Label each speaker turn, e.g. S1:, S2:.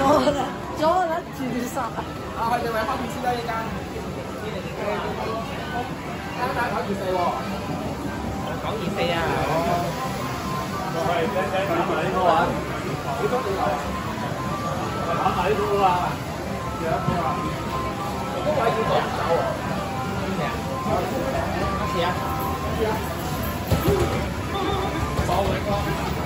S1: Jordan
S2: Jordan 自殺啊！佢哋為開片先得呢間。
S3: 大九二四喎，九二四啊！係，你你打埋呢個啊？幾多幾樓？
S4: 打埋呢個啊！有一個啊！嗰位要個
S5: 人走喎。咩啊？一次啊！一次啊！好，你講。